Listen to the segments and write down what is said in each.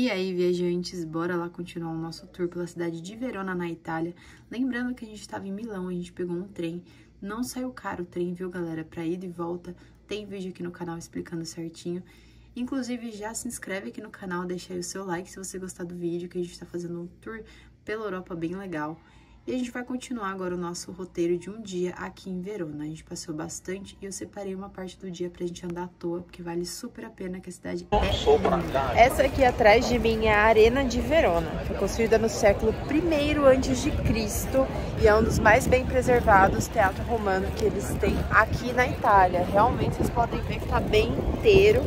E aí, viajantes, bora lá continuar o nosso tour pela cidade de Verona, na Itália. Lembrando que a gente estava em Milão, a gente pegou um trem. Não saiu caro o trem, viu, galera? Pra ida e volta. Tem vídeo aqui no canal explicando certinho. Inclusive, já se inscreve aqui no canal, deixa aí o seu like se você gostar do vídeo, que a gente tá fazendo um tour pela Europa bem legal. E a gente vai continuar agora o nosso roteiro de um dia aqui em Verona. A gente passou bastante e eu separei uma parte do dia pra gente andar à toa, porque vale super a pena que a cidade é Essa aqui atrás de mim é a Arena de Verona. Foi construída no século I Cristo e é um dos mais bem preservados teatro romano que eles têm aqui na Itália. Realmente vocês podem ver que tá bem inteiro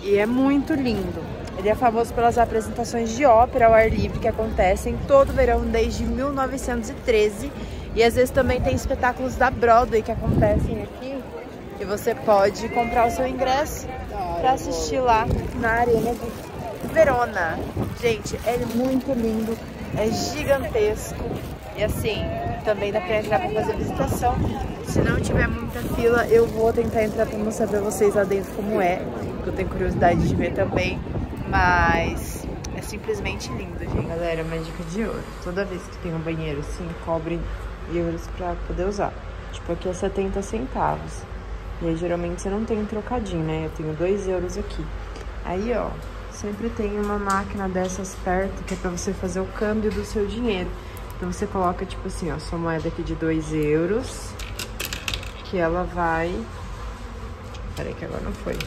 e é muito lindo. Ele é famoso pelas apresentações de ópera ao ar livre que acontecem todo verão desde 1913 e às vezes também tem espetáculos da Broadway que acontecem aqui e você pode comprar o seu ingresso para assistir lá na Arena de Verona. Gente, é muito lindo, é gigantesco e assim, também dá pra entrar pra fazer visitação. Se não tiver muita fila, eu vou tentar entrar pra mostrar pra vocês lá dentro como é, que eu tenho curiosidade de ver também. Mas é simplesmente lindo, gente. Galera, uma dica de ouro. Toda vez que tem um banheiro assim, cobre euros pra poder usar. Tipo, aqui é 70 centavos. E aí, geralmente, você não tem trocadinho, né? Eu tenho 2 euros aqui. Aí, ó, sempre tem uma máquina dessas perto que é pra você fazer o câmbio do seu dinheiro. Então, você coloca, tipo assim, ó, sua moeda aqui de 2 euros, que ela vai... Peraí que agora não foi.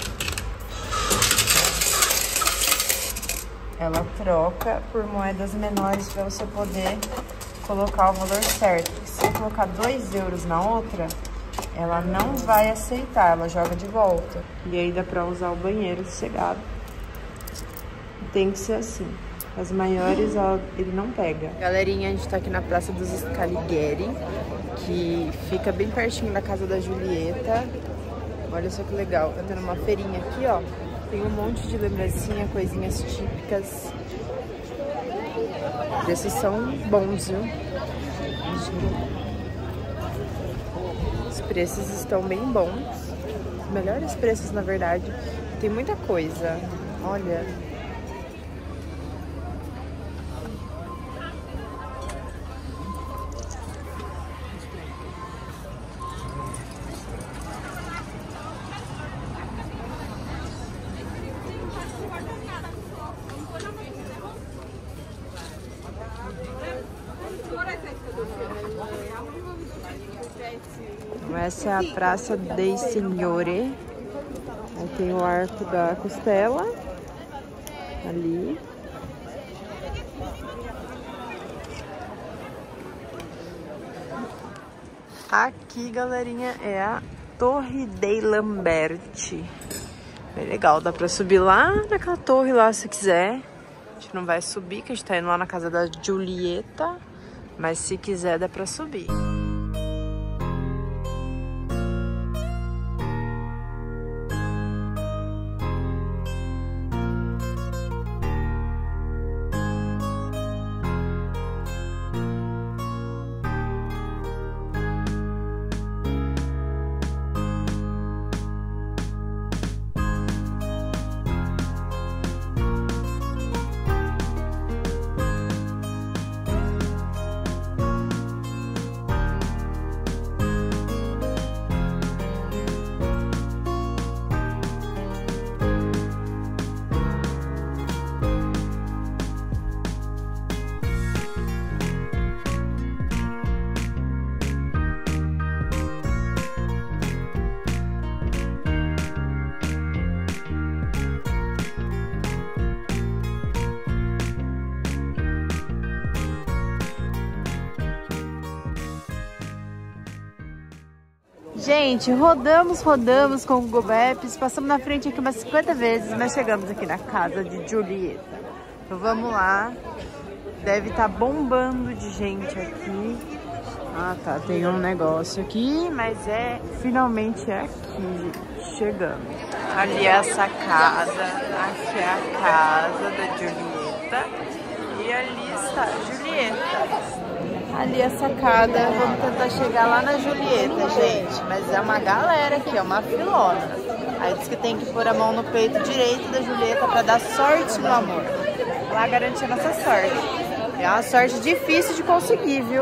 Ela troca por moedas menores para você poder colocar o valor certo. Se eu colocar 2 euros na outra, ela não vai aceitar, ela joga de volta. E aí dá para usar o banheiro sossegado. Tem que ser assim. As maiores, ela, ele não pega. Galerinha, a gente tá aqui na Praça dos Scaligeri, que fica bem pertinho da casa da Julieta. Olha só que legal. Tá tendo uma feirinha aqui, ó. Tem um monte de lembrancinha, coisinhas típicas. Esses são bons, viu? Os preços estão bem bons. Os melhores preços, na verdade. Tem muita coisa. Olha, Essa é a Praça dei Signore. Aí tem o Arco da Costela. Ali. Aqui, galerinha, é a Torre dei Lamberti. Bem legal, dá pra subir lá naquela torre lá se quiser. A gente não vai subir, que a gente tá indo lá na casa da Julieta. Mas se quiser, dá pra subir. Gente, rodamos, rodamos com o Google Maps, passamos na frente aqui umas 50 vezes, mas chegamos aqui na casa de Julieta. Então vamos lá. Deve estar tá bombando de gente aqui. Ah, tá, tem um negócio aqui, mas é finalmente é aqui. Chegamos. Ali é a sacada, aqui é a casa da Julieta e ali está a Julieta ali a sacada. Vamos tentar chegar lá na Julieta, gente. Mas é uma galera aqui, é uma filona. Aí diz que tem que pôr a mão no peito direito da Julieta pra dar sorte no amor. lá garantir nossa sorte. É uma sorte difícil de conseguir, viu?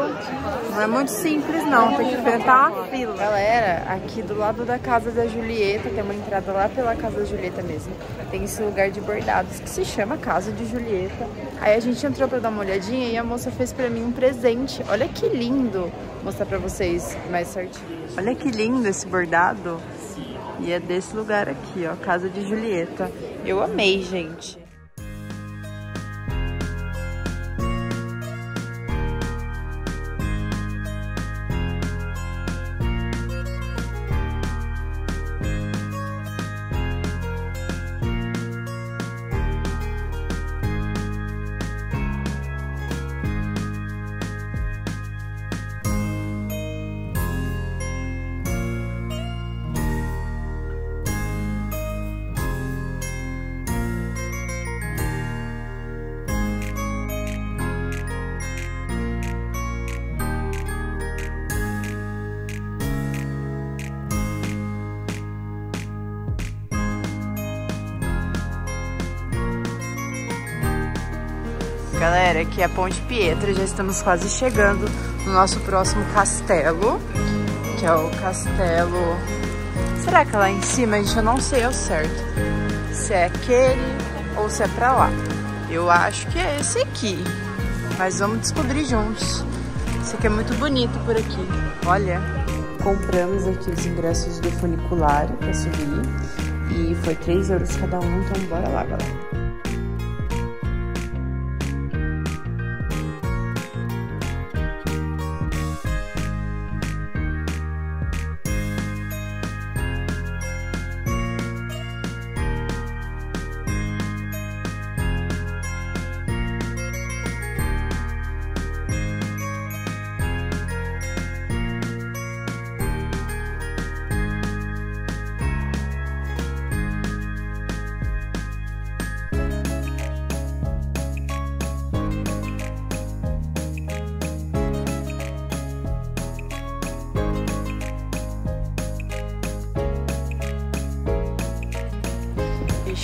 Não é muito simples, não. Tem que enfrentar uma fila. Galera, aqui do lado da casa da Julieta, tem uma entrada lá pela casa da Julieta mesmo. Tem esse lugar de bordados que se chama Casa de Julieta. Aí a gente entrou pra dar uma olhadinha e a moça fez pra mim um presente. Olha que lindo. Vou mostrar pra vocês mais certinho. Olha que lindo esse bordado. E é desse lugar aqui, ó, Casa de Julieta. Eu amei, gente. Galera, aqui é a Ponte Pietra, já estamos quase chegando no nosso próximo castelo, que é o castelo... Será que é lá em cima? Gente, eu não sei ao certo se é aquele ou se é pra lá. Eu acho que é esse aqui, mas vamos descobrir juntos. Esse aqui é muito bonito por aqui, olha. Compramos aqui os ingressos do funicular pra subir e foi 3 euros cada um, então bora lá, galera.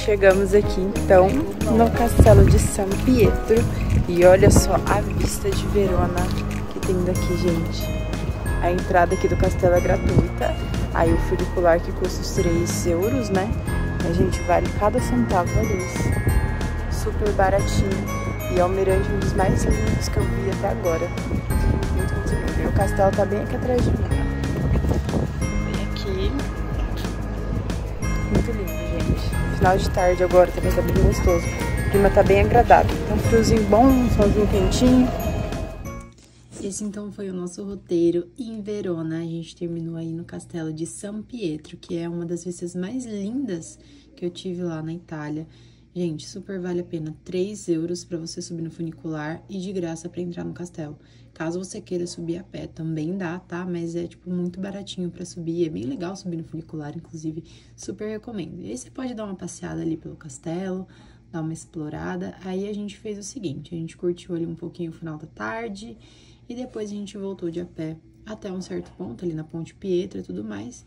Chegamos aqui então no castelo de São Pietro e olha só a vista de Verona que tem daqui, gente. A entrada aqui do castelo é gratuita, aí o funicular que custa os 3 euros, né? A gente vale cada centavo, isso. Super baratinho. E é o mirante um dos mais lindos que eu vi até agora. Muito, muito lindo. E o castelo tá bem aqui atrás de mim. Bem aqui. Muito lindo, gente final de tarde agora também tá bem gostoso. O clima tá bem agradável. Tá um friozinho bom, um solzinho quentinho. Esse então foi o nosso roteiro em Verona. A gente terminou aí no castelo de São Pietro, que é uma das vistas mais lindas que eu tive lá na Itália. Gente, super vale a pena. 3 euros para você subir no funicular e de graça para entrar no castelo. Caso você queira subir a pé, também dá, tá? Mas é, tipo, muito baratinho para subir. É bem legal subir no funicular, inclusive. Super recomendo. E aí você pode dar uma passeada ali pelo castelo, dar uma explorada. Aí a gente fez o seguinte, a gente curtiu ali um pouquinho o final da tarde e depois a gente voltou de a pé até um certo ponto, ali na Ponte Pietra e tudo mais.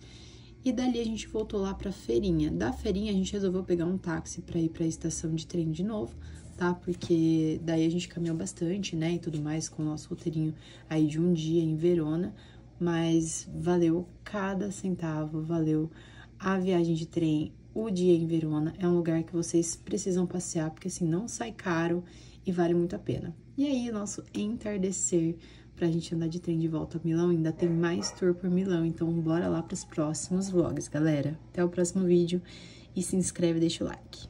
E dali a gente voltou lá pra feirinha. Da feirinha a gente resolveu pegar um táxi pra ir pra estação de trem de novo, tá? Porque daí a gente caminhou bastante, né? E tudo mais com o nosso roteirinho aí de um dia em Verona. Mas valeu cada centavo, valeu a viagem de trem, o dia em Verona. É um lugar que vocês precisam passear, porque assim, não sai caro e vale muito a pena. E aí, nosso entardecer pra gente andar de trem de volta a Milão. Ainda tem mais tour por Milão, então bora lá pros próximos vlogs, galera. Até o próximo vídeo e se inscreve e deixa o like.